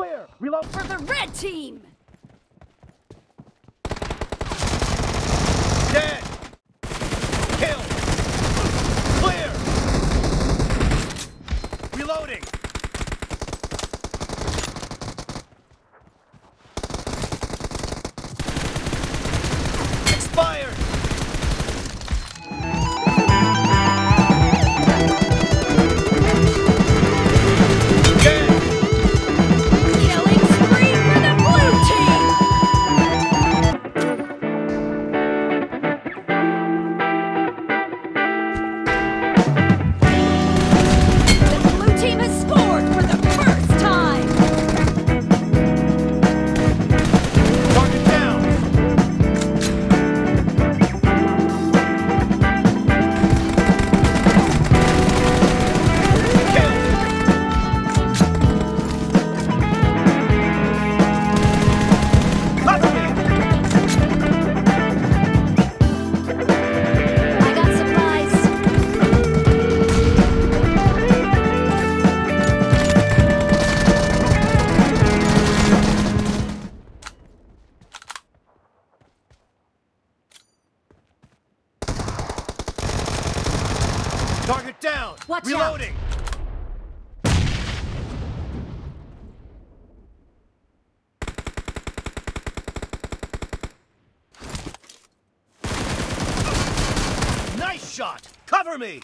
Clear! Reload! For the red team! Dead! Kill! Clear! Reloading! Expired! Target down! Watch out. Reloading! Nice shot! Cover me!